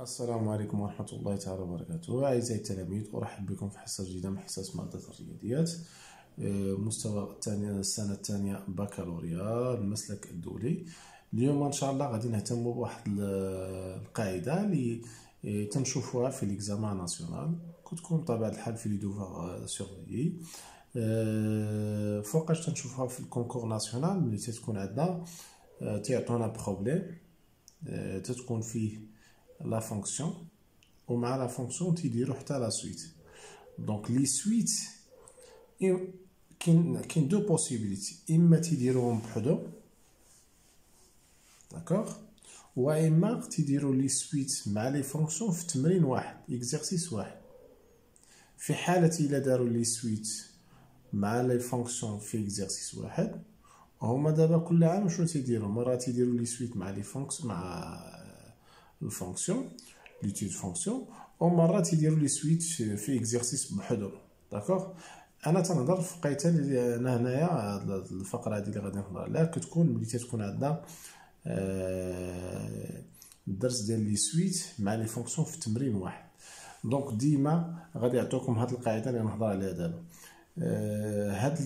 السلام عليكم ورحمة الله تعالى وبركاته. أعزائي التلاميذ أرحب بكم في حصة جديدة من حصص مادة الرياضيات. آه، مستوى الثانية السنة الثانية بكالوريا المسلك الدولي. اليوم إن شاء الله غادي نهتموا بواحد القاعدة اللي آه، تنشوفوها في l'examen national. كتكون بطبيعة الحال في les devoirs surveillés فوقاش تنشوفوها في ال concours national ملي تتكون عندنا آه، تيعطونا problème تتكون فيه la fonction ومع la fonction تيديرو حتى la suite donc les suites كاين كاين deux possibilités اما تيديروهم بحدو d'accord واما تيديرو les suites مع les fonctions في تمرين واحد exercice واحد في حالة إلا دارو les suites مع les fonctions في exercice واحد هما دابا كل عام شنو تيديرو مرات تيديرو les suites مع les fonctions مع ال fonction l'étude fonction ومرات يديروا les suites في exercice بحدهم d'accord أنا تنهضر في قيتان اللي أنا هنايا الفقره هذه اللي غادي نهضر عليها كتكون ملي تكون عندنا الدرس ديال les suites مع les fonctions في تمرين واحد. donc ديما غادي يعطوكم هاد القاعدة اللي نهضر عليها دابا. هاد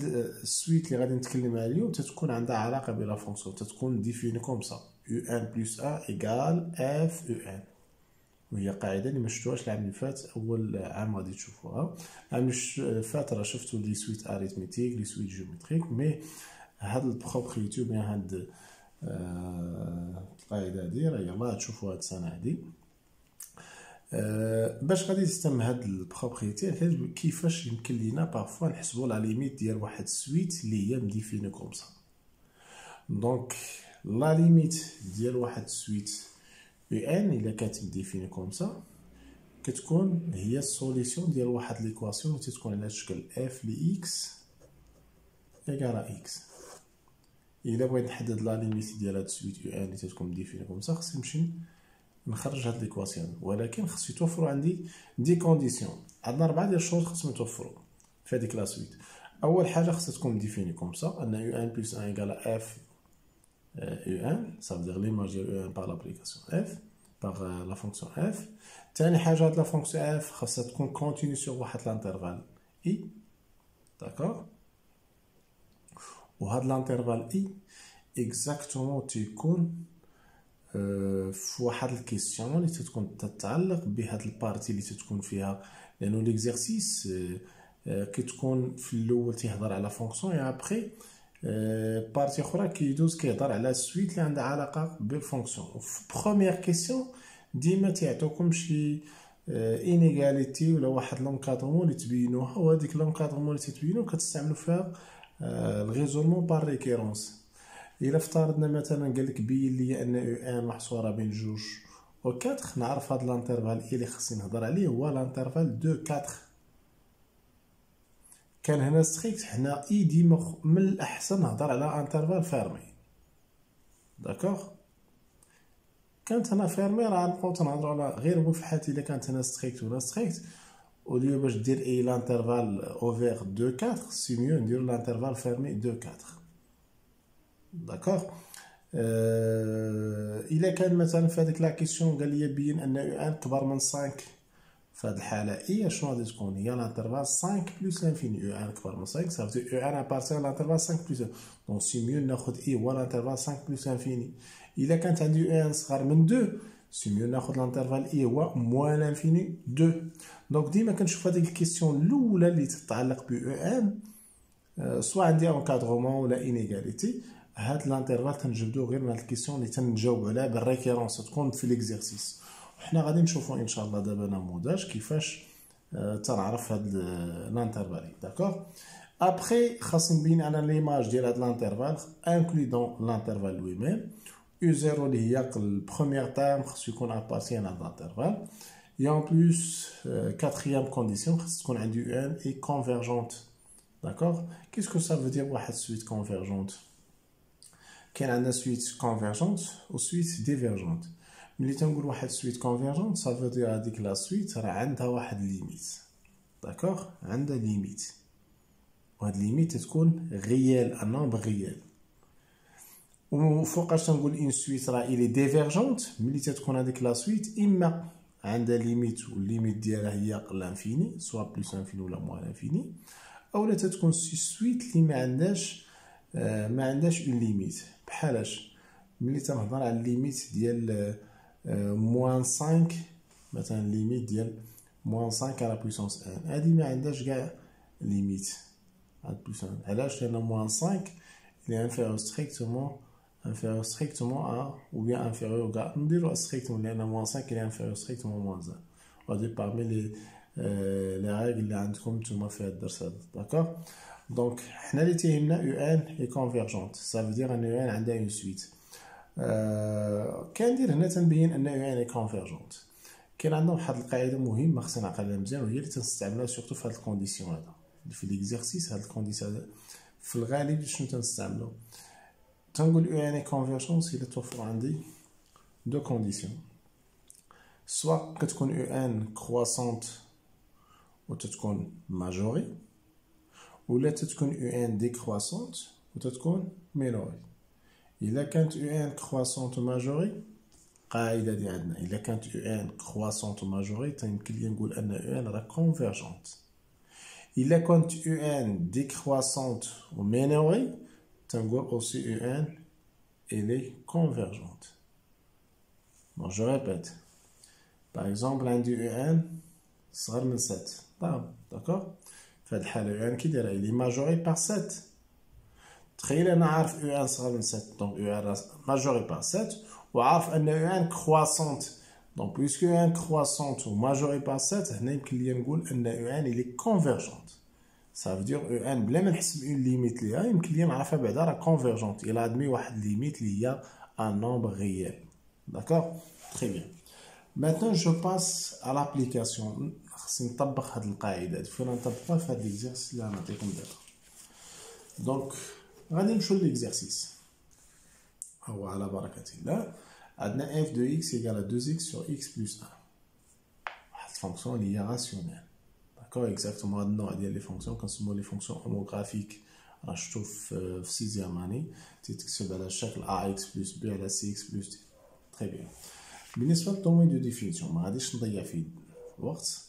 ال suite اللي غادي نتكلم عليها اليوم تتكون عندها علاقة ب la fonction تتكون définie comme ça Un plus 1 égal F Un وهي قاعدة اللي ما شفتوهاش العام اللي فات أول عام غادي تشوفوها. العام اللي فات راه شفتو les suites arithmétiques les suites géométriques mais هاد ال propriété bien هاد القاعدة هادي راه يلاه تشوفوها هاد السنة هادي. باش غادي تتم هاد ال propriété كيفاش يمكن لينا parfois نحسبوا la limite ديال واحد suite اللي هي م définie comme ça. donc la limite ديال واحد suite Un الا كانت م définie comme ça كتكون هي ال solution ديال واحد l'équation تتكون على شكل F de x égal x الا بغيت نحدد la limite ديال هاد suite Un اللي تتكون م définie comme ça خصني نمشي نخرج هاد l'équation ولكن خص يتوفروا عندي des conditions عندنا اربعه ديال الشروط خصهم يتوفروا في هذيك la suite اول حاجة خصها تكون définie comme ça Un Un plus 1 égal F Un, ça veut dire l'image de Un par l'application F, par euh, la fonction F. تاني حاجة de la fonction F, خاصها تكون continue sur واحد l'intervalle I. D'accord وهاد l'intervalle I exactement تيكون في واحد ال question اللي تتكون تتعلق بهاد ال partie اللي تتكون فيها لأنه l'exercice كتكون في الأول تيهضر على fonction et après partie أخرى كيدوز كيهضر على ال suite اللي عندها علاقه بال fonction في première question ديما تيعطوكم شي inégalité ولا واحد l'encadrement اللي تبينوها وهذيك l'encadrement اللي تتبينو كتستعملوا فيها الغيزولمون بار ريكيرونس الا افترضنا مثلا قال لك بين لي ان أو ان محصوره بين جوج و 4 نعرف هاد لانترفال اللي خصني نهضر عليه هو لانترفال دو 4 كان هنا ستريكت. حنا اي ديما من الأحسن نهضر على انترفال فيرمي. داكوغ؟ كانت هنا فيرمي راه نبقاو تنهضرو على غير حالتي إلا كانت هنا ستريكت ولا ستريكت. وليو باش دير اي لانترفال اوفير دو 4 سي ميو نديرو لانترفال فيرمي دو 4 داكوغ؟ إلا كان مثلا في هذيك لا كيسيون قال لي بين أن ان كبر من 5 في هذه الحالة هي شنو غادي تكون هي لانترفال 5 بلس لانفيني أو ان كبر من 5 صافي أو ان ابارتيغ لانترفال 5 بلس دونك سي ميو ناخد اي هو لانترفال 5 بلس لانفيني الا كانت عندي أو ان صغر من 2 c'est mieux ناخد l'intervalle I هو moins l'infini 2 donc ديما كنشوف هذيك ال question الاولى اللي تتعلق ب Un soit عندي encadrement ولا inégalité هاد l'intervalle تنجبدو غير من هاد ال question اللي تنجاوب عليها بال récurrence تكون في l'exercice حنا غادي نشوفو إن شاء الله دابا نموذج كيفاش تنعرف هاد l'intervalle d'accord après خاص نبين أنا l'image ديال هاد l'intervalle inclut dans l'intervalle lui-même U zéro اللي هي ال premier terme خاص يكون appartient هاد l'intervalle et en plus euh, quatrième condition خاص تكون عندي ان اي convergente. D'accord qu'est-ce que ça veut dire واحد suite convergente كاين عندنا suite convergente و suite divergente. ملي تنقول واحد suite convergente صافي دير هذيك la suite راه عندها واحد limite d'accord عندها limite وهاد limite تكون réelle un nombre réel وفوقاش تنقول ان suite راه elle est divergente ملي تتكون هذيك la suite اما عندها limite وال limite ديالها هي l'infini soit plus infini ولا moins infini اولا تتكون ces suites لي ما عندهاش آه، ما عندهاش une limite بحالاش ملي تنهضر على ال limite ديال moins 5 مثلا limite ديال moins 5 على puissance n هادي ما عندهاش كاع limite علاش لأن moins 5 il est inférieur strictement inférieur strictement à ou bien inférieur à نديرو strictement لأن moins 5 il est inférieur strictement à moins 1 وهادي parmi les les règles اللي عندكم نتوما في هاد الدرس هذا d'accord donc حنا اللي تيهمنا Un est convergente ça veut dire أن Un عندها une suite كندير هنا تنبين أن Un est convergente كاين عندنا واحد القاعدة مهمة خصنا نعقلها مزيان وهي اللي تنستعملها surtout في هاد ال condition هذا. في l'exercice هاد ال condition هذا. في الغالب شنو تنستعملو؟ تنقول Un est convergente إلا توفر عندي deux conditions soit كتكون Un croissante و تتكون majorée ولا تتكون Un décroissante و تتكون minorée الا كانت Un croissante majorée قاعدة دي عندنا الا كانت Un croissante majorée تيمكن لي نقول أن Un راه convergente الا كانت Un décroissante و minorée تنقول aussi Un elle est convergente bon je répète par exemple عندي Un صغر من 7 طاب d'accord في هاد الحاله Un كي دايره elle est majorée par 7 تخيل أنا عارف Un صغر من 7 donc Un majorée par 7 وعارف أن Un croissante donc puisque Un croissante و majorée par 7 هنا يمكن ليا نقول أن Un elle est convergente ça veut dire Un بلا ما نحسب une limite ليها يمكن ليا نعرفها بعدا راه convergente elle admet واحد limite اللي هي un nombre réel d'accord très bien Maintenant, je passe à l'application. خصني نطبق هاد القاعدة. هادي فين نطبقها؟ في هاد l'exercice اللي غنعطيكم دابا. donc غادي نمشيو l'exercice هو على بركه الله عندنا f de x égale 2 x sur x plus 1 واحد ال fonction اللي هي rationnelle d'accord exactement هاد النوع ديال les fonctions كنسمو les fonctions homographiques راه شفتو في sixième année تيتكتب على الشكل a x plus b على c x plus d très bien بالنسبة لل domaine de définition ما غاديش نضيع فيه الوقت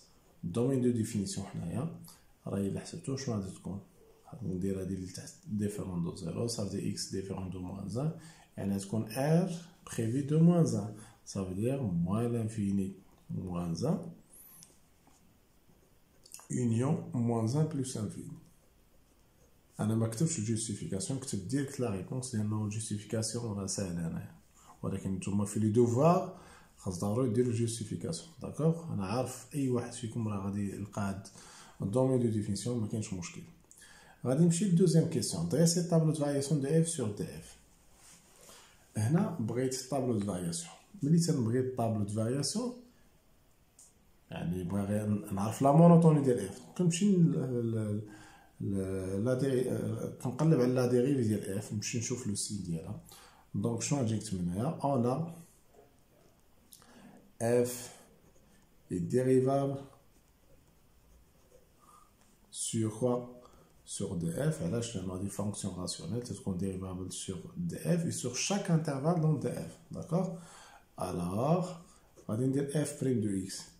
ال domaine de définition حنايا راه الا حسبتو شنو غادي تكون غادي ندير هادي اللي تحت différent de zéro صافي x différent de moins un. يعني تكون R privé de moins un. صافي دير moins l'infini moins un. union moins un plus infini أنا ما كتبتش ال justification كتبت directe la réponse لأنه ال justification راه ساهله انايا ولكن نتوما في les devoirs خاص ضروري ديرو justification d'accord أنا عارف أي واحد فيكم راه غادي يلقى هاد ال domaine de définition ما كاينش مشكل. غادي نمشي ل deuxième question dresser tableau de variation de f sur Df هنا بغيت tableau de variation ملي تنبغي tableau de variation يعني باغي نعرف la monotonie ديال اف كنمشي لا كنقلب على لا ديريف ديال اف نمشي نشوف لو سيت ديالها دونك شنو غنجي نكتب هنايا اون f est dérivable sur quoi? Sur df. Et là, je te des fonctions rationnelles, c'est ce qu'on dérivable sur df et sur chaque intervalle dans df. D'accord Alors, on va dire f' de x.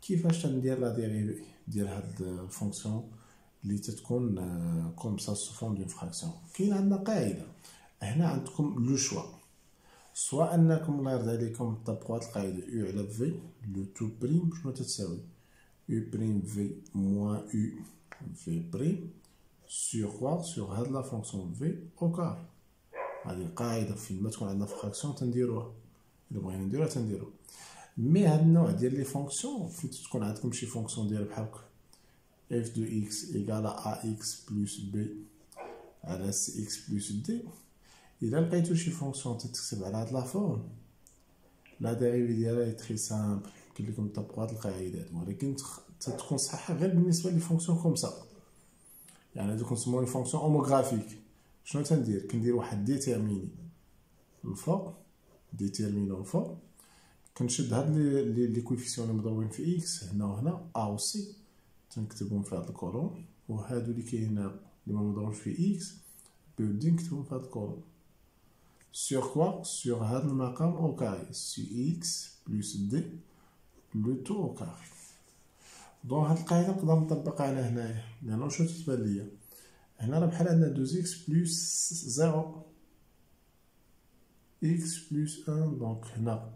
Qui va dire la dérivée de la fonction اللي تتكون comme ça sous forme d'une fraction كاين عندنا قاعده هنا عندكم لو شوا سواء انكم الله يرضي عليكم طبقوا هاد القاعده يو على في لو تو بريم شنو تتساوي يو بريم في موان يو في بريم سور كوا سور هاد لا فونكسيون في أو كار هادي القاعدة فين تكون عندنا فراكسيون تنديروها. إلا بغينا نديروها تنديروها mais هاد النوع ديال les fonctions فين تكون عندكم شي fonction ديال بحال هكا. f de x égale a x plus b على c x plus d إلا لقيتو شي fonction تتكتب على هاد la forme la dérivée ديالها très simple يمكن لكم تطبقوا هاد القاعدات ولكن تتكون صحيحة غير بالنسبة les fonctions comme ça. يعني هادو كنسمو les fonctions homographiques شنو تندير كندير واحد déterminant الفوق déterminant الفوق كنشد هاد les les coefficients اللي مضروبين في x هنا وهنا ا و سي تنكتبهم في هاد ال colonne. وهادو اللي كاينين اللي ما مضروبش في x b و d نكتبهم في هاد ال colonne. Sur quoi? Sur هذا المقام au carré. Sur x plus d le tout au carré donc هاد القاعدة نقدر نطبقها على هنايا. لأنه شو تتبان ليا؟ هنا راه بحال عندنا deux x plus zéro x plus un donc هنا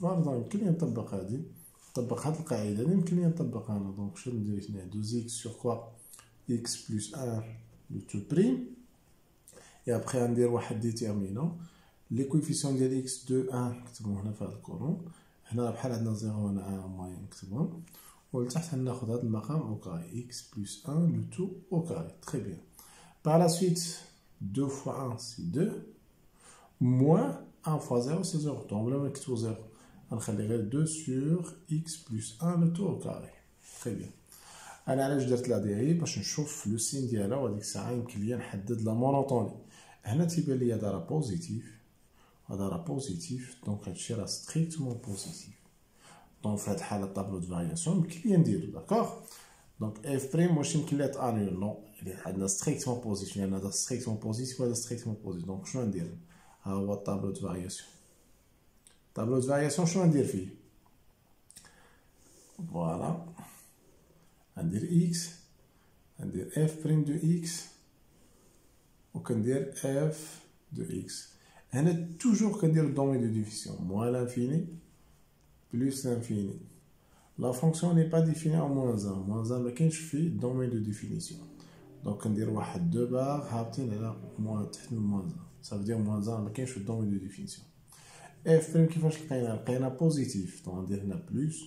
فرضا يمكن لي نطبق هادي. نطبق هاد القاعدة هادي يمكن لي نطبقها أنا. donc شنو ندير هنا؟ deux x sur quoi x plus un le tout prime et après غندير واحد déterminant les coefficients ديال x deux un نكتبهم هنا في هاد ال colonne هنا بحال عندنا zéro هنا un moins نكتبهم ولتحت ناخذ هذا المقام au carré x plus 1 le tout au carré très bien. par la suite 2 fois 1 c'est 2 moins 1 fois 0 c'est 0 donc بلا ما نكتبو 0 غنخلي غير 2 sur x plus 1 le tout au carré très bien. أنا علاش درت la dérivée باش نشوف le signe ديالها وهاديك الساعة يمكن ليا نحدد la monotonie هنا تيبان ليا راه positif. هذا راه positif donc هادشي راه strictement positif donc في هاد الحاله tableau de variation يمكن ليا نديرو d'accord donc f prime واش يمكن ليها t'annule non عندنا strictement positif لأن هذا strictement positif وهذا strictement positif donc شنو ندير ها هو ال tableau de variation tableau de variation شنو ندير فيه voilà غندير x غندير f prime de x وكندير f de x هنا toujours كندير ال domaine de définition moins l'infini plus l'infini la fonction n'est pas définie en moins un moins un مكاينش فيه ال domaine de définition donc كندير واحد deux barres هابطين على moins تحت من moins un صافي دير moins un مكاينش في ال domaine de définition f prime كيفاش لقينا لقينا positif donc ندير هنا plus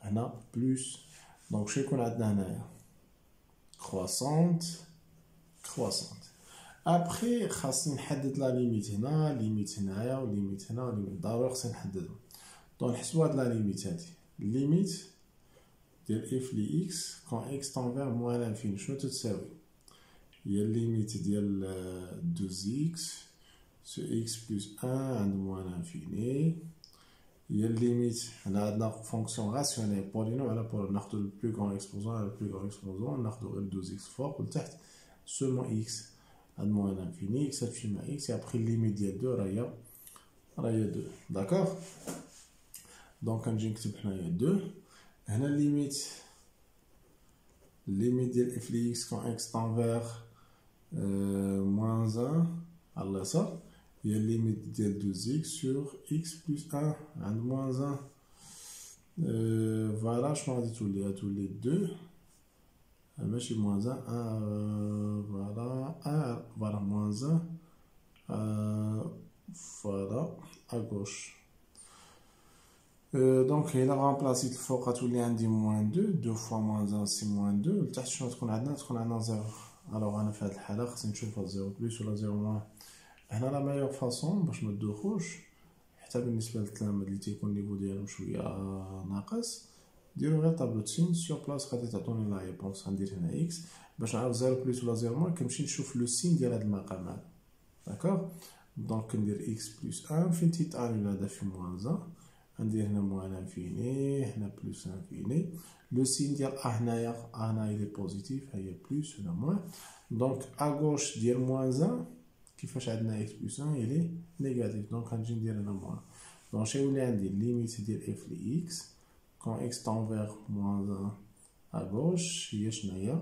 هنا plus donc شنو يكون عندنا هنايا كرواسونت croissante après خاصني نحدد la limite هنا limite هنايا و limite هنا و limite ضروري خصني نحددهم. donc نحسبو هاد la limite هادي. limite ديال f les x quand x tend vers moins l'infini شنو تتساوي؟ هي ال limite ديال deux x sur x plus un عند moins l'infini هي ال limite هنا عندنا fonction rationnelle polynôme على polynôme. ناخدو le plus grand exposant على plus grand exposant ناخدو غير deux x فوق ولتحت seulement x عند moins infini x تمشي مع x après limite ديال deux راهي راهي deux d'accord donc نجي نكتب حنايا deux هنا limite limite ديال f les x quand x tend vers moins un على اليسار هي limite ديال deux x sur x plus un عند moins un voilà شنو غادي تولي غتولي deux ماشي moins un voilà un voilà moins un voilà à gauche donc هنا غنبلاصي الفوق غتولي عندي moins deux deux fois moins un c'est moins deux لتحت شنو تكون عندنا تكون عندنا zéro alors أنا في هاد الحالة خصني نشوف zéro plus ولا zéro moins هنا la meilleure façon باش مدوخوش حتى بالنسبة للتلاميذ اللي تيكون ال niveau ديالهم شوية ناقص ديرو غير tableau de signe sur place غادي تعطوني la réponse غندير هنا x باش نعرف zéro plus ولا zéro moins كنمشي نشوف le signe ديال هاد المقام هذا d'accord donc كندير x plus un فين تي t'annule هذا في moins un غندير هنا moins infini هنا plus infini le signe ديال a هنايا a هنايا les positif هي plus هنا moins donc à gauche ديال moins un كيفاش عندنا x plus un يلي négatif donc غنجي ندير هنا moins donc شنو يولي عندي limite ديال f les x quand x tend vers moins un à gauche هي شناهي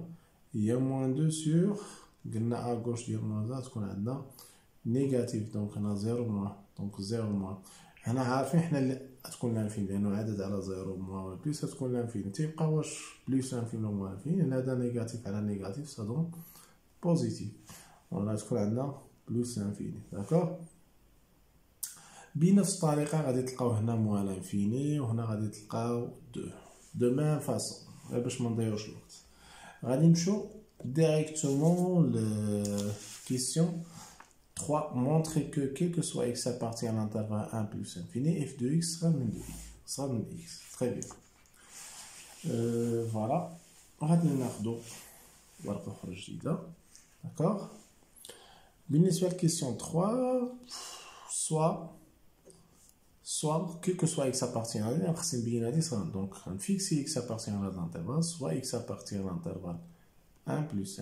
هي moins deux sur قلنا à gauche ديال moins un تكون عندنا négatif donc هنا zéro moins donc zéro moins هنا عارفين حنا تكون l'infini لأنه عدد على zéro moins plus تكون l'infini تيبقى واش plus l'infini ولا moins لأن هذا négatif على négatif ça donc positif ولا تكون عندنا plus l'infini d'accord بنفس الطريقة غادي تلقاو هنا moins l'infini وهنا غادي تلقاو de de même façon غير باش ما نضيعوش الوقت غادي نمشيو directement ل question 3. Montrer que quel que soit x appartient à l'intervalle 1 plus infini, f de x sera moins de x. Sera moins de x. Très bien. Euh, voilà. غادي ناخدو ورقة أخرى جديدة. D'accord بالنسبة ل question 3 soit soit quel que soit x appartient à خصني نبين هادي صغار دونك غنفيكسي x appartient à l'intervalle soit x appartient à l'intervalle 1 plus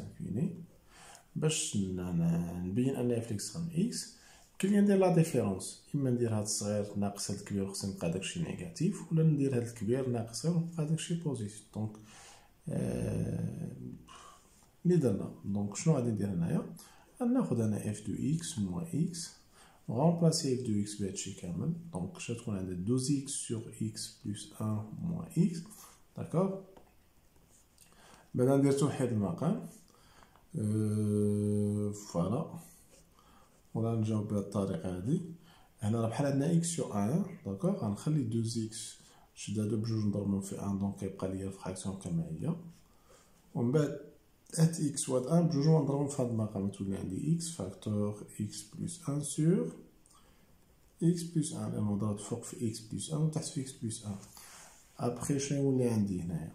باش نبين ان f x moins x كي ندير la différence اما ندير هاد الصغير ناقص هاد الكبير خصني نبقى داكشي négatif ولا ندير هاد الكبير ناقص ونبقى داكشي positif donc اللي درنا donc شنو غادي ندير هنايا ناخد أنا f de x moins x remplacer f de x بهادشي كامل donc اش تكون عندنا 12 x sur x plus 1 moins x d'accord بعدا ندير توحيد المقام voilà ولا نجاوب بهاد الطريقة هادي هنا راه بحال عندنا x sur un d'accord غنخلي douze x نشد هادو بجوج نضربهم في un donc كيبقى ليا ال fraction كما هي ومن بعد هاد x وهاد un بجوج نضربهم في هاد المقام تولي عندي x facteur x plus un sur x plus un لأنو ضربت فوق في x plus un وتحت في x plus un après شنو يولي عندي هنايا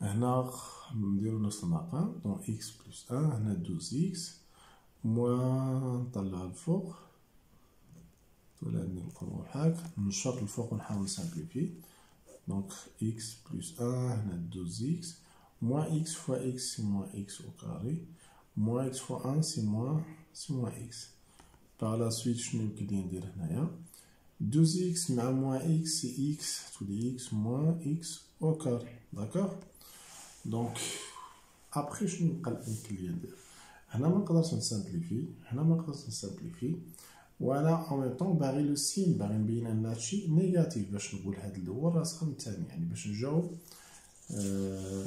هنا نديرو نفس المقام donc x plus un هنا douze x moins نطلع الفوق ولا نقولو هاك نشر الفوق ونحاول ن simplifier donc x plus un هنا douze x c'est moins x au carré moins x fois un c'est moins c'est moins x par la suite شنو يمكن لي ندير هنايا douze x مع moins x c'est onze x تولي onze x moins x au carré d'accord donc après شنو يبقى يمكن لي ندير هنا ما نقدرش ن simplifier هنا ما نقدرش ن simplifier وأنا au même temps باغي le signe باغي نبين ان هادشي négatif باش نقول هاد الأول راه صغر من الثاني يعني باش نجاوب آه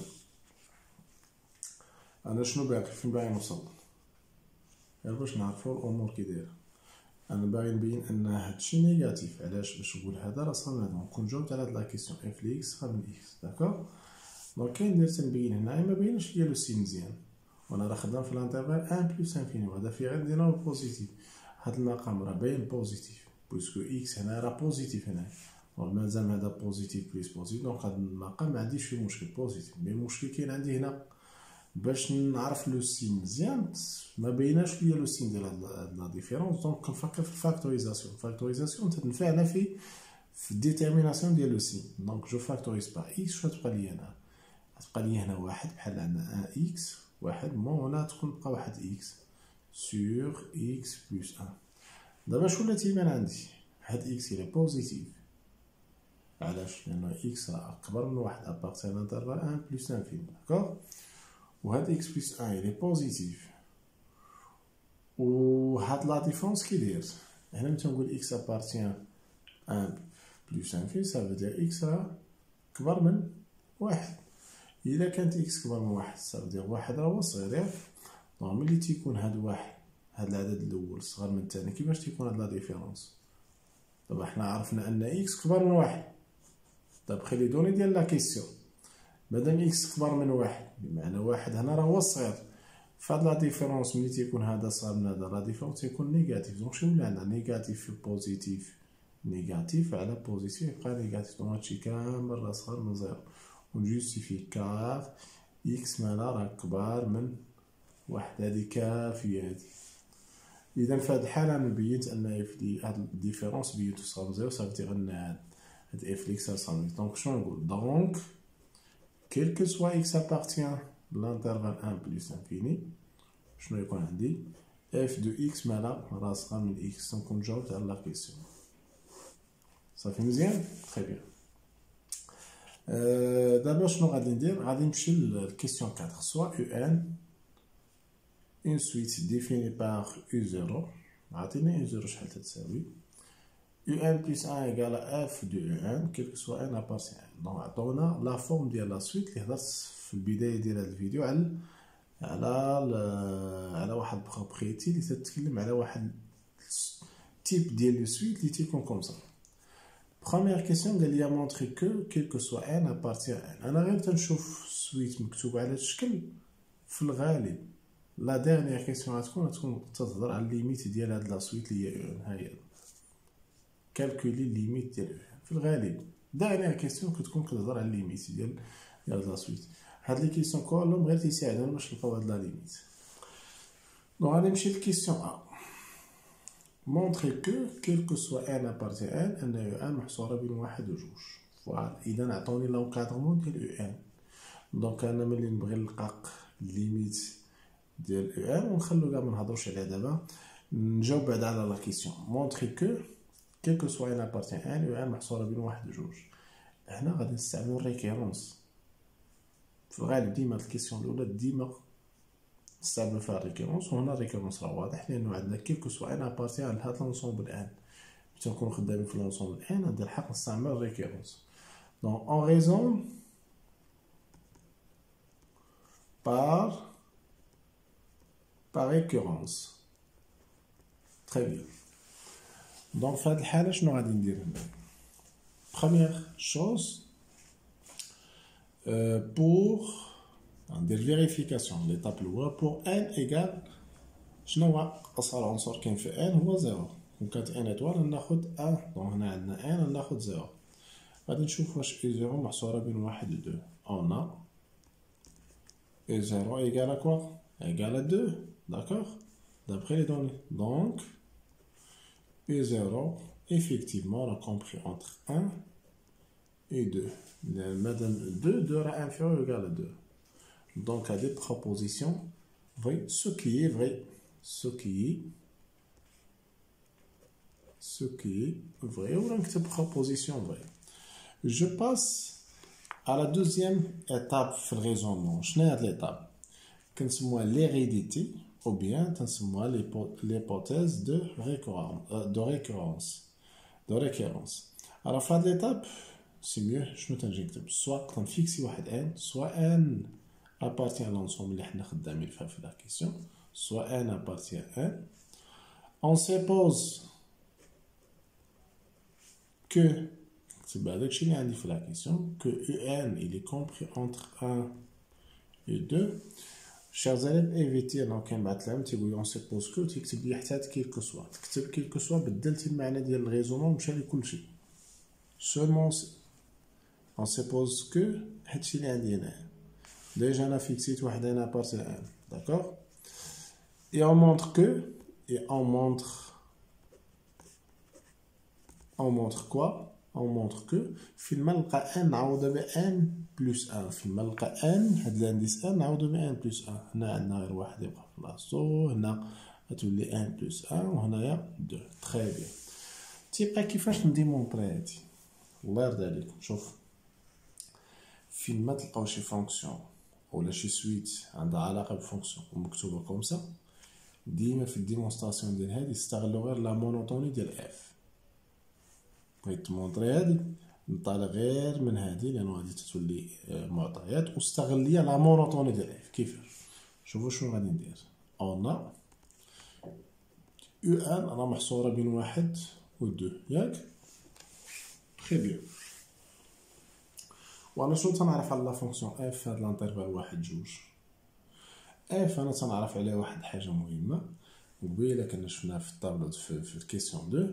أنا شنو باغي فين باغي نوصل غير باش نعرفو الأمور كي دايره أنا باغي نبين ان هادشي نيجاتيف علاش باش نقول هذا راسخ من هذا نكون جاوبت على هاد لا كيسيون اف لي إكس خا من إكس داكوغ دونك كاين دير تنبين هنايا ما بينش ليا لو سين مزيان وأنا راه خدام في الانترفال ان بلس انفيني وهذا في غير دينا بوزيتيف هاد المقام راه باين بوزيتيف بويسكو إكس هنا راه بوزيتيف هنا donc مازال هذا positif plus positif donc هاد المقام ما عنديش فيه مشكل positif mais المشكل كاين عندي هنا باش نعرف le signe مزيان ما بيناش ليا le signe ديال هاد la différence donc كنفكر في la factorisation la factorisation تنفعنا في في la détermination ديال le signe. donc je factorise par x شنو تبقى ليا هنا؟ تبقى ليا هنا واحد بحال عندنا onze x واحد. moins هنا تكون تبقى واحد x sur x plus un دابا شنو تيبان عندي؟ هاد x إلى positif علاش؟ لأنه x راه أكبر من واحد appartient l'intervalle un plus infini d'accord وهاد x plus un الي positif وهاد la différence كي داير هنا ملي تنقول x appartient un plus infini ça veut dire x راه كبر من واحد الا كانت x كبر من واحد ça veut dire واحد راه هو صغير ياك donc ملي تيكون هاد واحد هاد العدد الأول صغر من الثاني كيفاش تيكون هاد la différence دابا حنا عرفنا ان x كبر من واحد d'après les données ديال la question مادام x كبر من واحد؟ بمعنى واحد هنا راه هو الصغير فهاد la différence ملي تيكون هذا صغر من هذا la différence تيكون négatif. donc شنو ولا عندنا négatif في positif négatif على positif يبقى négatif. donc هادشي كامل راه صغر من zéro. ونجوستيفي كاف إكس مالا راه كبار من واحد. هادي كافية هادي. اذا في هاد الحالة أنا بينت أن اف دي هاد الديفيرونس بينتو صغر من زيرو صافي أن هاد اف ليكس صغر دونك شنو نقول؟ دونك quel que soit x appartient l'intervalle 1 plus infini, je vais dit f de x malade rasera x. Donc on à la question. Ça fait bien Très bien. Euh, d'abord, je vais dire, je vais la question 4. Soit un, une suite définie par u0. 0, je vais U1 plus 1 égale à f de U1 كيل كو سوا ان ابارتيان دونك عطاونا لا فورم ديال لا سويت اللي هضرت في البداية ديال هاد الفيديو. على على على واحد البروبريتي اللي تتكلم على واحد type ديال le suite اللي تيكون comme ça première question قال لي montrer que quel que soit n appartient N أنا غير تنشوف suite مكتوبة على هاد الشكل في الغالب. la dernière question غتكون غتكون تتهضر على limite ديال هاد la suite اللي هي ها هي calculer limite ديال في الغالب dernière question كتكون كتهضر على la limite ديال ديال la suite هاد les questions كلهم غير تيساعدونا باش نلقاو هاد la limite donc غادي نمشي ل question a montrer que quel que soit n appartient à N u n محصوره بين واحد وجوج voilà اذا عطوني l'encadrement ديال u n donc أنا ملي نبغي نلقى limite ديال u n ونخلو كاع منهضروش عليها دابا نجاوب بعد على la question montrer que quel que soit n appartient à N u n محصوره بين واحد وجوج هنا غادي نستعملو ال récurrence في الغالب ديما ال question الاولى ديما نستعملو فيها ال récurrence وهنا ال récurrence راه واضح لأنه عندنا quel que soit n appartient à N على هاد l'ensemble N تنكونو خدامين في l'ensemble N عندي الحق نستعمل ال récurrence donc on raisonne par par récurrence. Très bien. Donc في هذه الحالة شنو غادي ندير هنا؟ Première chose euh, pour ندير vérification l'étape الأولى pour n égale شنو هو؟ أصغر عنصر كاين في n هو zéro. كون كانت N étoile ناخد un donc هنا عندنا n ناخد zéro. غادي نشوف واش u zéro محصورة بين واحد و دو. اون et 0 égale à quoi Égale à 2, d'accord D'après les données. et 0, effectivement, on a compris entre 1 et 2. Madame 2, 2 ra inférieur égale à 2. Donc, à des propositions ce qui est vrai, ce qui est, ce qui est vrai, ou donc cette proposition vraie. Je passe à la deuxième étape du raisonnement. Je n'ai l'étape. Quand c'est moi l'hérédité, ou bien تنسموها l'hypothèse de récurrence de récurrence de récurrence alors في هاد l'étape c'est mieux شنو تنجي نكتب soit تنفيكسي واحد n soit n appartient à l'ensemble اللي حنا خدامين فيها في la question soit n appartient à N on suppose que c'est هذاك الشيء اللي عندي في la question que u n il est compris entre 1 et 2 chers élèves évitez أنا كنبعث لهم تيقول لي on suppose que تيكتب لي حتى quel que soit تكتب quel que soit بدلتي المعنى ديال ال raisonnement مشى لكل شيء. seulement on suppose que هادشي اللي عندي هنايا. déjà أنا فيكسيت واحد n appartient à N d'accord et on montre que et on montre on montre que on montre que فيما نلقى n نعوض ب n plus un فيما نلقى ان هاد ال indice n نعوض ب n plus un هنا عندنا غير واحد يبقى في بلاصتو هنا غتولي n plus un وهنايا deux très bien تيبقى كيفاش نديمونطري هادي الله يرضي عليكم شوف فيما تلقاو شي fonction ولا شي suite عندها علاقه ب fonction ومكتوبه comme ça ديما في ال démonstration ديال هادي استغلوا غير la monotonie ديال f بغيت تمونطري هادي نطالع غير من هادي لأنه غادي تتولي آه، معطيات واستغل la monotonie ديال f كيفاش؟ شوفوا شنو غادي ندير. on a u n راه محصورة بين واحد و deux. ياك؟ très bien وأنا شنو تنعرف على la fonction f هاد l'intervalle واحد جوج؟ f أنا تنعرف عليها واحد الحاجة مهمة قبيله كنا شفناها في الطابلو في الكيسيون دو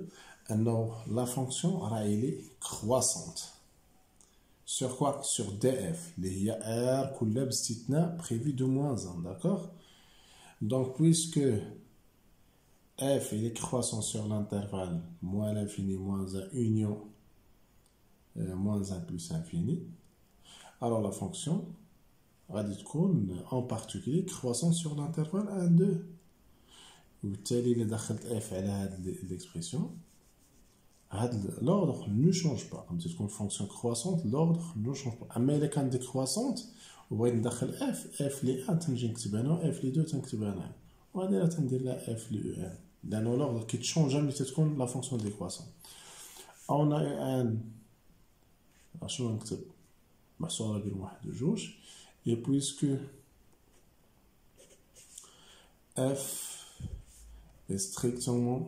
انه لا فونكسيون راه الي كرواسونت sur quoi sur df اللي هي r كلها باستثناء prévu de moins 1 d'accord donc puisque f il est croissant sur l'intervalle moins l'infini moins 1 union euh, moins 1 plus infini alors la fonction غادي تكون en particulier croissant sur l'intervalle 1 2 وبالتالي الا دخلت f على هاد l'expression l'ordre ne change pas comme une fonction croissante l'ordre ne change pas mais elle est décroissante وبغيت ندخل f f les 1 تنجي نكتب هنا f لي 2 تنكتب هنا وغادي راه تندير لها f لي u n لأنه l'ordre كيتشونج ملي تتكون la fonction décroissante on a شنو نكتب محصوره بين واحد وجوج et puisque f est strictement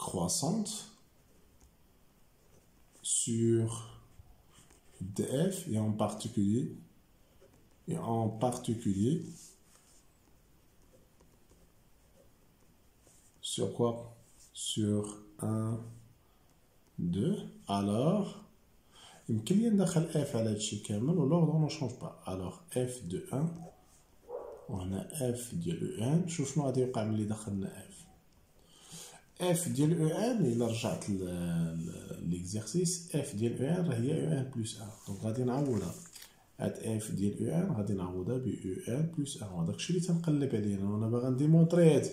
croissante sur df et en particulier et en particulier sur quoi sur 1 2 alors يمكن لي ندخل f على هادشي كامل l'ordre ne change pas alors f de 1 وهنا f ديال 1 شوف شنو غادي يوقع ملي دخلنا f f ديال u n إلى رجعت l'exercice f ديال u n راه هي u n plus un donc غادي نعوضها هاد f ديال u n غادي نعوضها ب u n plus un هذاك الشيء اللي تنقلب عليه أنا باغي نديمونطري هادي.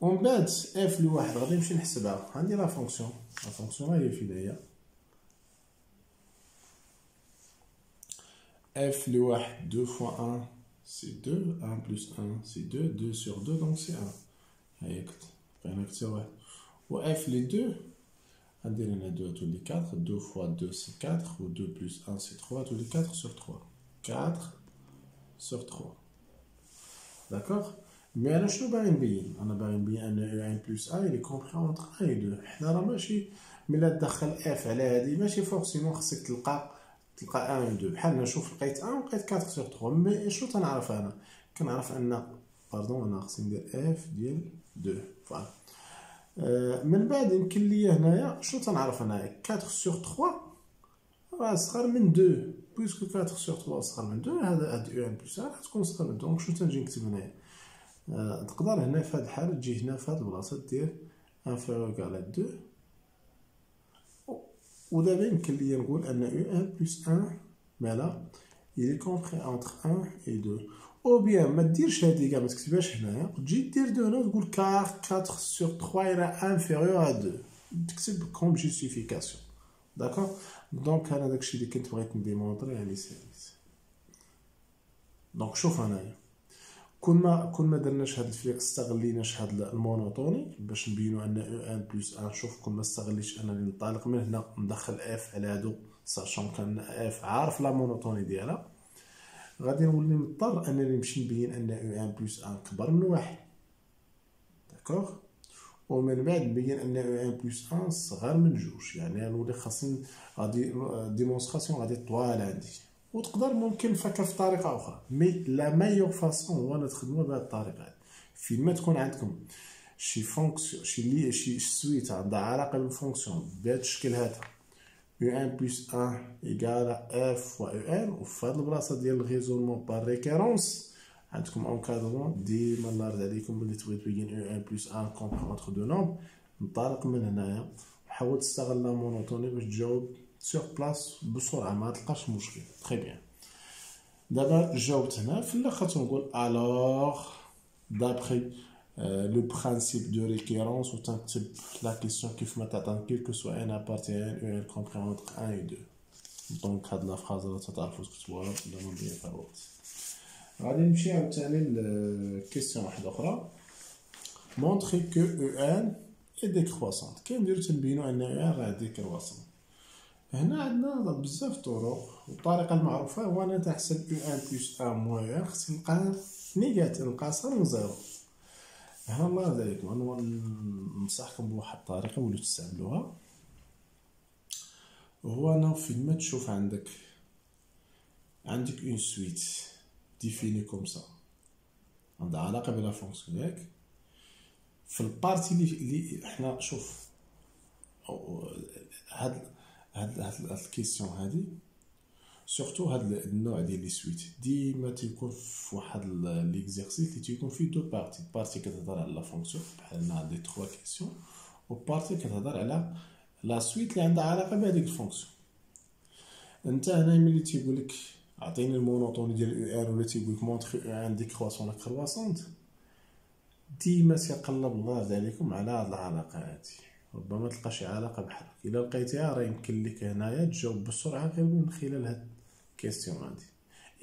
ومن بعد f لواحد غادي نمشي نحسبها. عندي la fonction. la fonction هي في هنايا f لواحد 2 fois 1 c'est 2, 1 plus 1 c'est 2, 2 sur 2 donc c'est 1. هي كت بقينا كتير واحد و f لي deux غندير هنا deux تولي quatre deux fois deux c'est quatre و deux plus un c'est trois تولي quatre sur trois quatre sur trois d'accord mais أنا شنو باغي نبين؟ أنا باغي نبين أن أو ان بلوس ا يلي كومبخا اونتر اي دو حنا راه ماشي ملي تدخل f على هادي ماشي forcément خصك تلقى تلقى un deux بحال نشوف لقيت un لقيت 4 sur 3 mais شنو تنعرف أنا؟ كنعرف أن pardon أنا خصني ندير f ديال deux. voilà من بعد يمكن ليا هنايا شنو تنعرف انايا 4 sur 3 راه صغر من 2 puisque 4 sur 3 صغر من 2 هذا هاد u n plus un تكون صغر من 2 donc شنو تنجي نكتب هنايا؟ تقدر هنا في هاد الحالة تجي هنا في هاد البلاصة دير inférieur على 2 ودابا يمكن ليا نقول أن u n plus un voilà il est compris entre 1 et 2 ou bien ما ديرش هادي كاع ما تكتبهاش هنايا تجي دير deux هنا تقول car 4 sur 3 راه inférieur à 2 تكتب comme justification d'accord donc أنا داكشي اللي كنت بغيت ن démontrer يعني سيريس donc شوف هنايا كون ما كون ما درناش هاد الفيك استغليناش هاد ال monotonie باش نبينو أن Un plus 1 شوف كون ما استغليتش انني ننطلق من هنا ندخل F على هادو sachant que F عارف la monotonie ديالها. غادي نولي مضطر انني نمشي نبين أن Un plus 1 كبر من واحد. d'accord ومن بعد نبين أن Un plus 1 صغر من جوج. يعني نولي خاصني غادي démonstration غادي طوال عندي. وتقدر ممكن نفكر في طريقة أخرى. mais la meilleure façon هو أنا تخدموها بهذه الطريقة. هذه فين ما تكون عندكم شي fonction شي لي شي suite عندها علاقه ب la fonction بهذا الشكل هذا. Un plus 1 égale à F de Un وفي هاد البلاصة ديال ال raisonnement par récurrence عندكم encadrement ديما الله يرضي عليكم ملي تبغي تبين Un plus 1 compris entre deux nombres انطلق من هنايا وحاول تستغل la monotonie باش تجاوب sur place بسرعة ما تلقاش مشكل très bien دابا جاوبت هنا في الآخر تنقول alors d'après le principe de récurrence وتنكتب la question كيف ما تعطى quel que soit n appartient N Un compris entre 1 و deux donc هاد la phrase راه تتعرفو تكتبوها بلا ما فيها الوقت غادي نمشي عاوتاني ل question واحدة أخرى montrer que Un est décroissante كنديرو تنبينو أن Un راه décroissante هنا عندنا بزاف طرق والطريقة المعروفة هو أنا تحسب Un plus 1 moins Un خصني نلقى négatif نقاسها من زيرو الله عليكم أنا ننصحكم بواحد الطريقة ولو تستعملوها. هو أنا فين ما تشوف عندك عندك une suite définie comme ça عندها علاقة ب la fonction ياك. في ال partie اللي حنا شوف هاد هاد هاد ال question هادي. surtout هاد النوع ديال les suites ديما تيكون في واحد l'exercice اللي تيكون فيه deux parties partie كتهضر على la fonction بحال هنا عندي trois questions و partie كتهضر على la suite اللي عندها علاقه بهاديك ال fonction انت هنا ملي تيقول لك عطيني ال monotonie ديال Un ولا تيقول لك montrer décroissante ولا كرواسونت ديما تيقلب الله عليكم على هاد العلاقه هادي ربما تلقى شي علاقه بحال الا لقيتيها راه يمكن لك هنايا تجاوب بسرعة غير من خلال هاد question هادي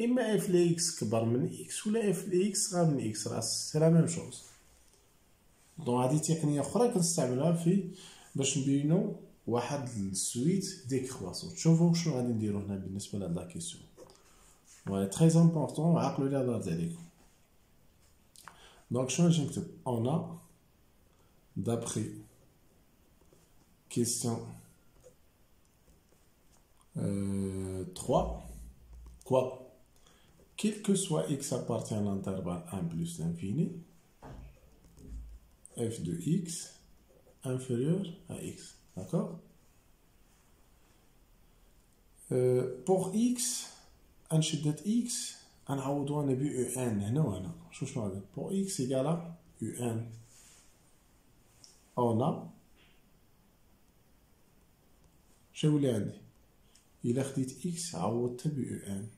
اما F de x كبر من x ولا F de x صغار من x راه c'est la même chose donc هادي تقنيه أخرى كنستعملوها في باش نبينو واحد ال suite décroissante شوفو شنو غادي نديرو هنا بالنسبة لهاد la question voilà très important عقلوا لي الله يرضي عليكم. donc شنو نجي نكتب؟ on d'après question euh, 3 Quoi Quel que soit x appartient à l'intervalle 1 plus l'infini, f de x inférieur à x. D'accord euh, Pour x, un شدة x غنعوضو انا ب u n هنا وهنا شو شنو هذا pour x égale à u n on a شنو يولي عندي الا خديت اكس عوضت ب يو ان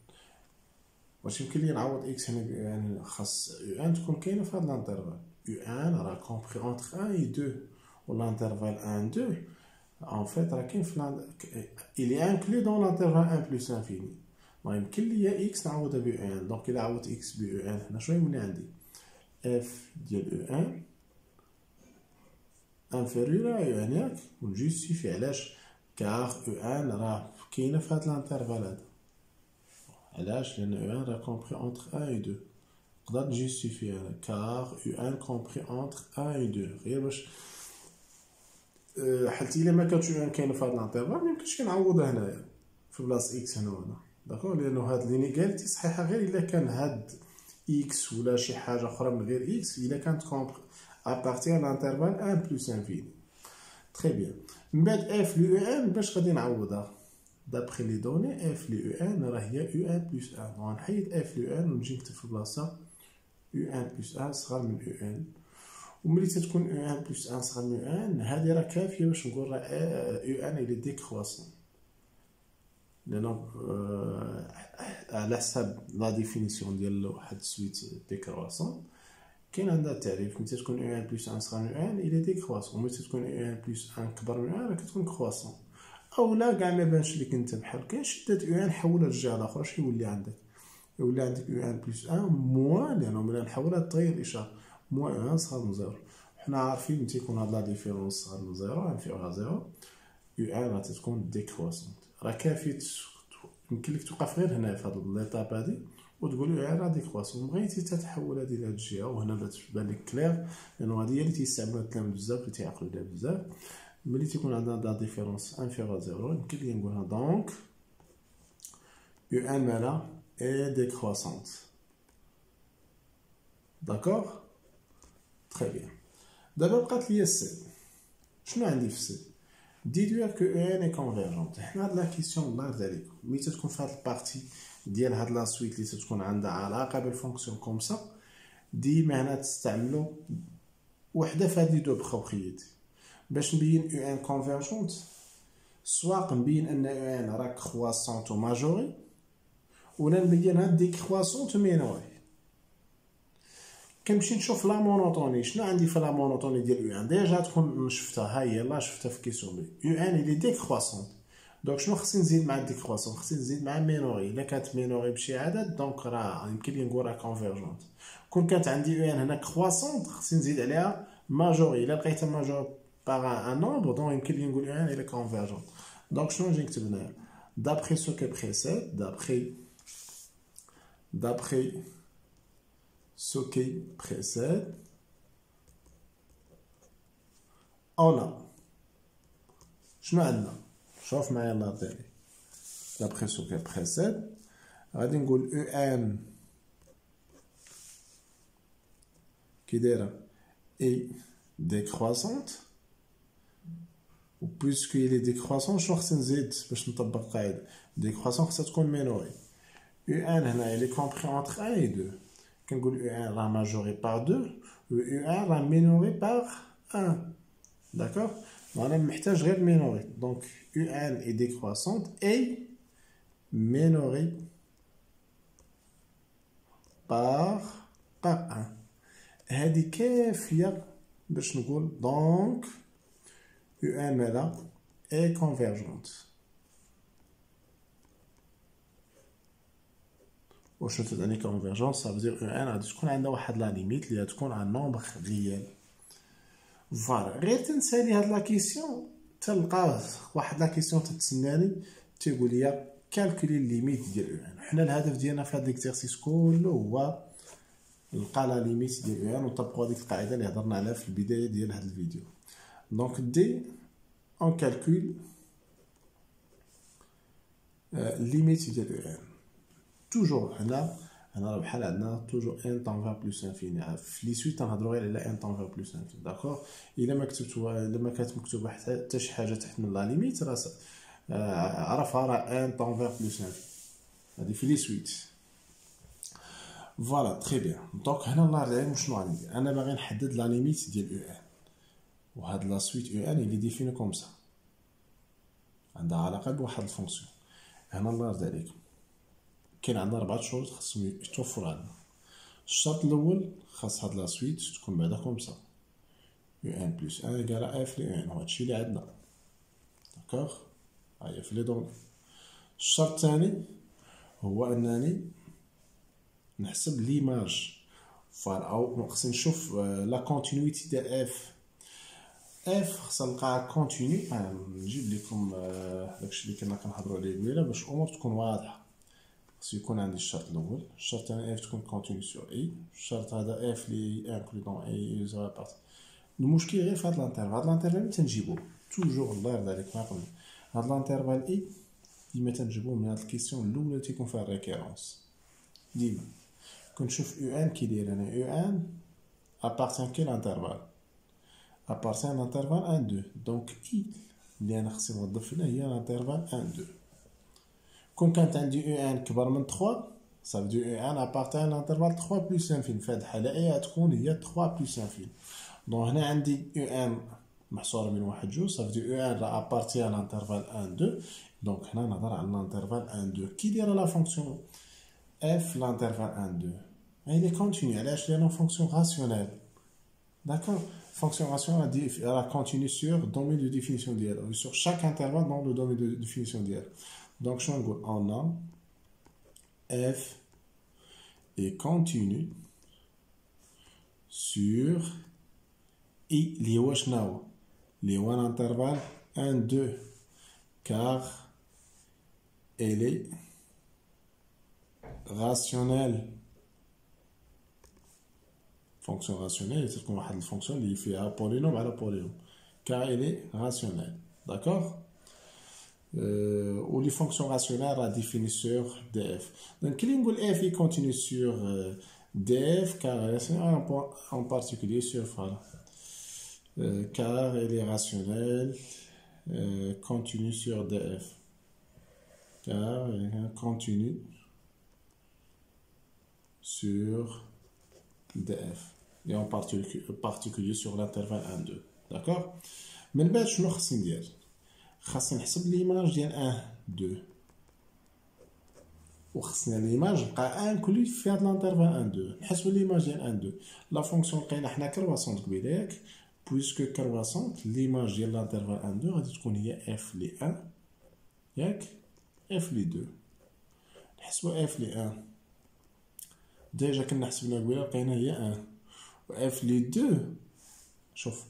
واش يمكن لي نعوض إكس هنا ب إن خاص يو إن تكون كاينة في هاد الانترفال. Un راه compris entre 1 et 2 و ال intervalle 1 2. En fait راه كاين في est inclus dans l'intervalle 1 plus infini. ما يمكن ليا x نعوضها ب Un. donc إلا عوضت x ب Un هنا شنو يولي عندي؟ F ديال Un inférieur Un ياك ون justifier علاش؟ car Un راه كاينة في هاد ال intervalle هذا. علاش لأن Un راه compris entre 1 et 2 نقدر ن justifier car Un compris entre 1 et 2 غير باش حيت إلا ما كانش Un كاينة في هاد ال intervalle ميمكنش نعوضها هنايا في بلاصة x هنا وهنا. d'accord لأنه هاد l'inégalité صحيحة غير إلا كان هاد x ولا شي حاجة أخرى من غير x إلا كانت compris appartient l'intervalle 1 plus infini très bien من بعد F de Un باش غادي نعوضها. d'après les données F de Un راه هي Un plus 1 غنحيد F de Un ونجي نكتب في بلاصه Un plus 1 صغر من Un وملي تتكون Un plus 1 صغر من Un هادي راه كافيه باش نقول راه Un elle est décroissante لأنه على حساب la définition ديال واحد suite décroissante كاين عندها التعريف ملي تكون Un plus 1 صغر من Un elle est décroissante ملي تكون Un plus 1 كبر من Un راه كتكون كرواسون أو لا كاع ما بانش لك انت بحال كاين شدات Un حولها للجهه الاخرى شنو يولي عندك؟ يولي عندك Un plus 1 moins لأنه ملي نحولها تغير الاشاره moins Un صغر من زيرو. حنا عارفين ملي تيكون هاد la différence صغر من زيرو inférieur zéro Un راه تكون décroissante راه كافي يمكن لك توقف غير هنا في هاد l'étape هادي وتقول له راه décroissante بغيتي تتحول هادي لهاد الجهة وهنا تبان لك clair لأنه هادي هي اللي تيستعملوها التلاميذ بزاف اللي تيعقلوا بزاف. ملي تيكون عندنا la différence inférieur zéro يمكن لي نقولها donc Un مالا est décroissante d'accord très bien. دابا بقات ليا ال C شنو عندي في ال C déduire que Un est convergente حنا هاد la question الله يرضي عليكم. ملي تتكون في هاد ال partie ديال هاد la suite اللي تتكون عندها علاقه ب la fonction comme ça ديما هنا تستعملوا وحدة في هاد les deux propriétés باش نبين Un convergente سواء نبين ان U n راه كرواسونت و majorée ولا نبين هاد décroissante minorée. كنمشي نشوف la monotonie شنو عندي في la monotonie ديال U n déjà تكون شفتها ها هي لا شفتها في question b. U n اللي décroissante donc شنو خصني نزيد مع décroissante خصني نزيد مع minorée. إلا كانت minorée بشي عدد donc راه يمكن لي نقول راه كونفيرجونت كون كانت عندي U n هنا كرواسونت خصني نزيد عليها majorée. إلا لقيتها majorée par un nombre donc يمكن لي نقول U n elle est convergente donc شنو نجي نكتب هنايا d'après ce qui précède d'après d'après ce qui précède, on a شنو عندنا شوف معايا الله يرضي d'après ce qui précède غادي نقول U n كي دايره اي décroissante و puisque il est décroissant شنو خصني نزيد باش نطبق القاعده décroissant خصها تكون minorée U n هنا il est compris entre 1 et 2 كنقول U1 راه majorée par 2 و U1 راه minorée par 1 d'accord أنا محتاج غير minorée donc U1 est décroissante et minorée باغ باغ 1 هادي كافية باش نقول دونك U1 مالا اي كونفيرجونت واش تعني كونفيرجونس صافي أو ان غادي تكون عندنا واحد لا ليميت اللي تكون عن نومبر ريال فوالا غير تنسالي هاد لا كيسيون تلقى واحد لا كيسيون تتسناني تيقول لي calculer limite ديال U n حنا الهدف ديالنا في هاد l'exercice كله هو نلقى la limite ديال U n ونطبقوا هذيك القاعده اللي هضرنا عليها في البدايه ديال هاد الفيديو donc د on calcule limite ديال U n toujours هنا هنا بحال عندنا n tend vers plus infini في les suites تنهضروا غير على n tend vers plus infini d'accord الا ما كتبت الا ما كانت مكتوبه حتى شي حاجة تحت من la limite راه عرفها راه n tend vers plus infini هادي في les suites voilà très bien donc هنا الله يرضي عليكم شنو غادي ندير أنا باغي نحدد la limite ديال U n وهاد la suite U n اللي définie comme ça. عندها علاقة بواحد ال fonction. هنا الله يرضي عليك. كاين عندنا ربعة شروط خاصهم يتوفر عندنا. الشرط الأول خاص هاد la suite تكون بعدا comme ça U n plus un égale f de U n هادشي اللي عندنا. d'accord؟ هيا في les données الشرط الثاني هو أنني نحسب l'image voilà أو خصني نشوف la continuité تاع f f خصنا نلقاها continue نجيب لكم داكشي اللي كنا كنهضروا عليه قبيلة باش الأمور تكون واضحة. خصو يكون عندي الشرط الأول. الشرط الثاني f تكون continue sur I الشرط هذا f de I inclus dans I المشكل غير في هاد l'intervalle هاد l'intervalle تنجيبو. toujours الله يرضي عليك ما قلنا هاد l'intervalle I ديما تنجيبوه من هاد ال question الأولى تيكون فيها ال récurrence. ديما. كنشوف U n كي داير أنا U n appartient quel intervalle appartient l'intervalle un deux donc I اللي أنا خصني نوظف هنا هي l'intervalle un deux كون كانت عندي U n كبر من 3 صافي donc U n appartient l'intervalle 3 plus infini في هاد الحالة I غتكون هي 3 plus infini donc هنا عندي U n محصورة من واحد جوج صافي donc U n راه appartient l'intervalle un deux donc هنا نهضر على l'intervalle un deux كي دايره la fonction f l'intervalle un deux Elle est continue. Elle est une fonction rationnelle. fonction rationnelle continue sur domaine de définition دياله, sur chaque intervalle dans le domaine de définition دياله. Donc, je vais on a f est continue sur I, li li intervalle 1, 2, car elle est rationnelle fonction rationnelle c'est comme une fonction qui fait un polynôme à la polynôme car elle est rationnelle d'accord? Euh, ou les fonctions rationnelles à définir sur df donc qui f il continue sur euh, df car en particulier sur voilà. euh, car elle est rationnelle euh, continue sur df car elle continue sur df et en particulier sur l'intervalle 1 2 d'accord? من بعد شنو خصني ندير خاصني نحسب l'image ديال 1 2 وخصني l'image تبقى incluse في هاد l'intervalle 1 2 نحسب l'image ديال 1 2 la fonction لقينا حنا كرواسونت قبيله ياك puisque croissante l'image ديال l'intervalle 1 2 غادي تكون هي f de 1 ياك f de 2 نحسبو f de 1 déjà كنا حسبنا قبيله لقينا هي 1 اف لي دو شوف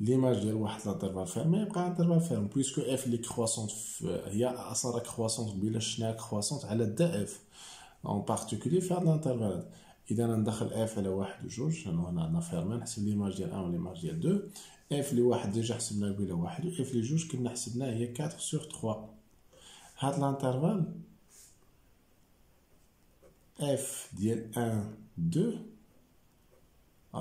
l'image ديال واحد l'intervalle fermé يبقى intervalle fermé puisque f elle est croissante هي أصلا كرواسونت قبيله شناها كرواسونت على df en particulier في هاد l'intervalle إذا ندخل f على واحد وجوج لأنه هنا عندنا fermé نحسب l'image ديال un و l'image ديال deux f de واحد déjà حسبنا قبيله واحد و f de جوج كنا حسبناها هي 4 sur 3 هاد l'intervalle f ديال un deux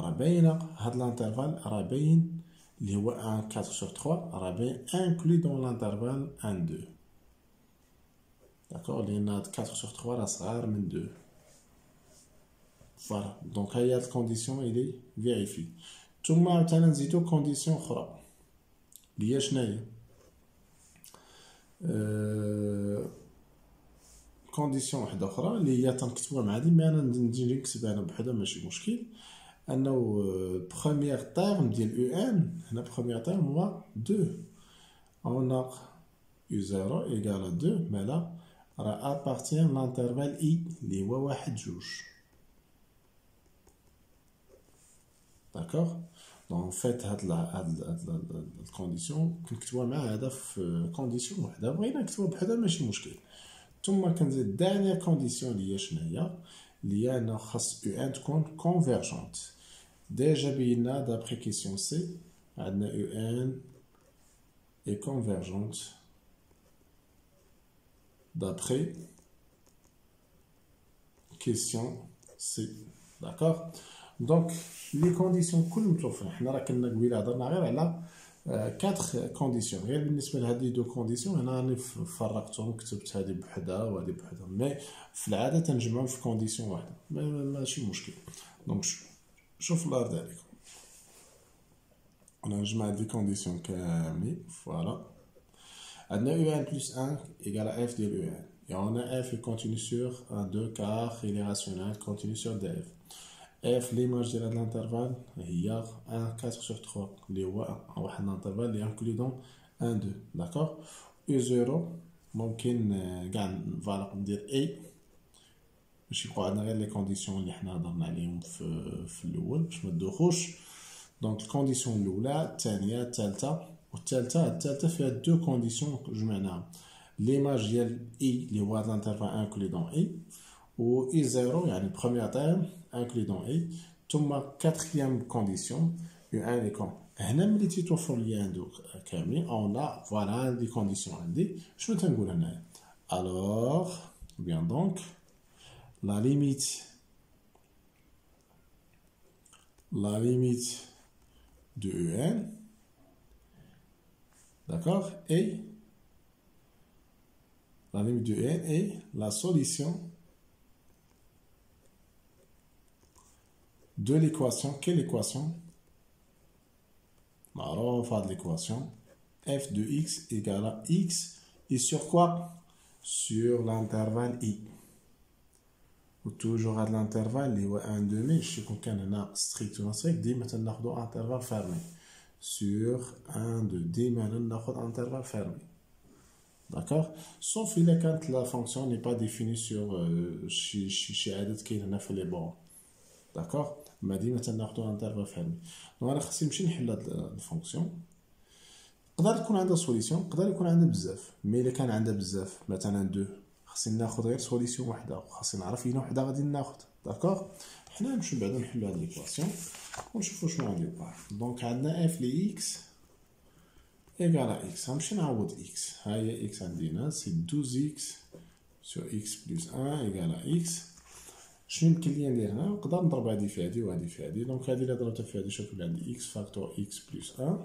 راه باينه هاد l'intervalle راه باين اللي هو 1 4 sur 3 راه باين inclus dans l'intervalle 1 2 d'accord لأن هاد 4 sur 3 راه صغار من 2 voilà donc هي هاد ال condition elle est vérifiée ثم عاوتاني نزيدو condition أخرى. اللي هي شناهي؟ condition وحده أخرى اللي هي تنكتبوها مع دي مي أنا نجي نكتبها أنا بحدا ماشي مشكل. أنه premier terme ديال UN هنا premier terme هو deux on a U zéro égale deux مالا راه appartient l'intervalle i اللي هو واحد جوج. d'accord donc فات هاد هاد ال condition كنكتبوها مع هذا في condition وحده. بغينا نكتبوها بحدا ماشي مشكل. ثم كنزيد dernière condition اللي هي شناهي اللي هي أنا خاص UN تكون convergente Déjà, d'après question C, UN est convergente d'après question C. D'accord? Donc, les conditions كلهم توفر حنا راه كنا قبيله هضرنا غير على 4 conditions غير بالنسبة لهذه دو كونديسيون أنا راني فرقتهم كتبت هذه بحدها وهذه بحدها مي في العاده تنجمعهم في كونديسيون واحدة ماشي مشكل دونك شوف الله يرضي عليكم انا نجمع دي كونديسيون كاملين فوالا عندنا U1 plus 1 égale à F de U1. Et on a F qui continue sur 1, 2, car il est rationnel, continue sur DF. F, l'image de l'intervalle, il y a 1, 4 sur 3. Il y a un intervalle qui inclut donc 1, 2. D'accord U0, ممكن كاع فالق ندير A باش يبقاو عندنا غير les conditions اللي حنا هضرنا عليهم في, في الأول باش ما ندوخوش دونك ال condition الأولى الثانية الثالثة والثالثة الثالثة فيها deux conditions جمعناهم l'image ديال i اللي هو هاد ال intervalle inclus dans i و U zéro يعني premier terme inclus dans i ثم كاتريام كونديسيون يو ان لي كون هنا ملي تيتوفر لي عندو كاملين. اون فوالا لي كونديسيون عندي شنو تنقول هنايا الوغ بيان دونك La limite, la limite de EN, d'accord, et la limite de EN est la solution de l'équation. Quelle équation? Alors, on va de l'équation f de x égale à x. Et sur quoi? Sur l'intervalle i. و toujours هاد l'intervalle اللي هو un deux mais شتي كون كان هنا strict ولا strict ديما تناخدو intervalle fermé sur un deux ديما ناخد intervalle fermé d'accord sauf إلا كانت la fonction n'est pas définie sur شي شي شي عدد كاين هنا في les bornes d'accord mais ديما تناخدو intervalle fermé donc أنا خاصني نمشي نحل هاد ال fonction تقدر تكون عندها solution تقدر يكون عندها بزاف. mais إلا كان عندها بزاف مثلا deux خصني ناخد غير solution وحده خاصني نعرف اين وحده غادي ناخد d'accord حنا نمشيو بعدا نحلو هاد l'équation ونشوفو شنو غادي يوقع donc عندنا f de x égale x غنمشي نعوض إكس ها هي إكس عندنا c'est 12 x سو إكس بلس 1 ايكال إكس شنو يمكن ليا ندير هنا؟ نقدر نضرب هادي في هادي وهادي في هادي. دونك هادي اللي ضربتها في هادي شوف عندي إكس فاكتور إكس بلس 1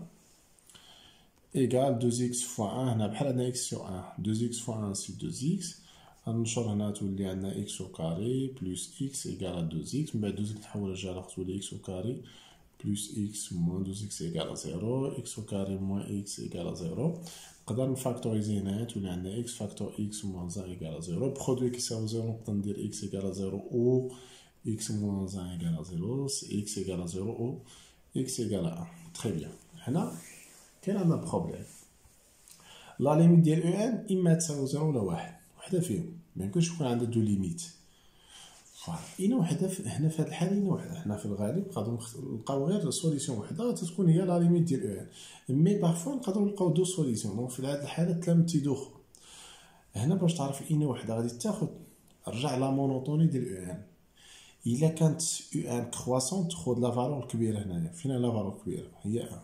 ايكال 2 إكس فوا 1 هنا بحال عندنا إكس سو 1 2 إكس فوا 1 سي 2 إكس غنشر هنا تولي عندنا إكس أو كاري بلس إكس إيكال 2 إكس من بعد 2 إكس تحول لجا تولي إكس أو كاري بلس إكس موان 2 إكس إيكال زيرو إكس أو كاري موان إكس إيكال زيرو. نقدر نـ factoriser هنايا تولي عندنا x facteur x moins un égale zéro. produit كيساوي zéro نقدر ندير x égale zéro ou x moins un égale zéro x égale zéro ou x égale un très bien هنا كاين عندنا problème. la limite ديال UN إما تساوي zéro ولا واحد. وحده فيهم. ما يمكنش يكون عندها deux limites. اين وحدة هنا في هذه الحالة اين وحدة. حنا في الغالب نقدروا نلقاو غير solution وحدة تتكون هي la limite ديال U N mais parfois نقدروا نلقاو deux solutions donc في هذه الحالة تلام تيدوخ هنا باش تعرف اين وحدة غادي تاخذ رجع la monotonie ديال UN إلا كانت UN croissante خذ la valeur الكبيره هنايا. فين la valeur الكبيره هي un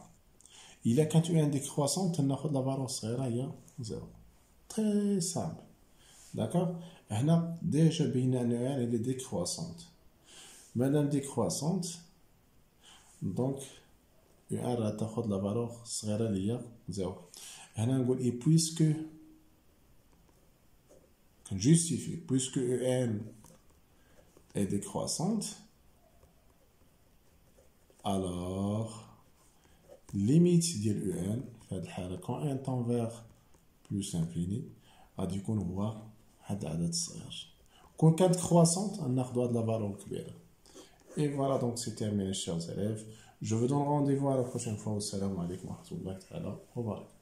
إلا كانت UN décroissante تناخذ la valeur الصغيره هي zéro. très simple D'accord? هنا déjà بينا ان elle est décroissante. مادام décroissante دونك يو ان راه تاخد لا فالور صغيرة اللي هي زيرو هنا نقول اي بويسكو كنجوستيفي بويسكو أو ان est décroissante alors limite ديال أو ان في هاد الحالة quand ان tend vers plus infini غادي يكون هو هاد العدد الصغير كون كانت كخواسونت ناخذ هاد لا فالور كبيره اي فوالا دونك سي تيرمين الشيرز عليه جو فو دون رونديفو على لا فوا و السلام عليكم ورحمه الله تعالى و بارك